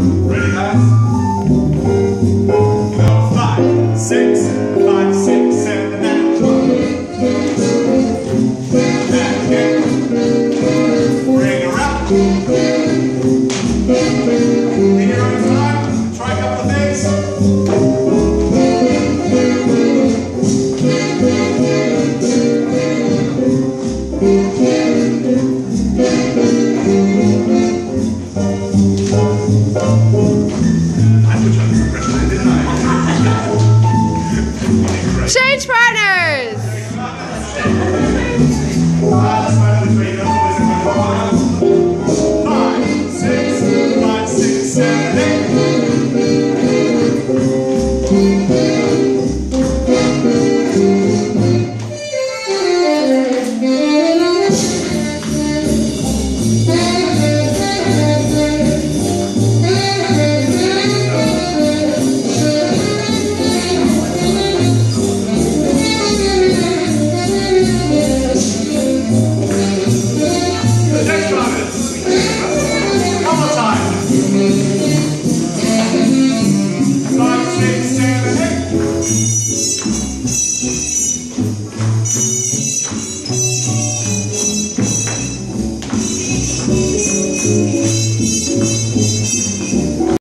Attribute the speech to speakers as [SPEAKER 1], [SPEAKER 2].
[SPEAKER 1] Ready, guys? Go five, six, five, six, seven, and one. Back again. Bring around. In
[SPEAKER 2] Change partners!
[SPEAKER 1] Five, six, five, six, seven, eight. Amém.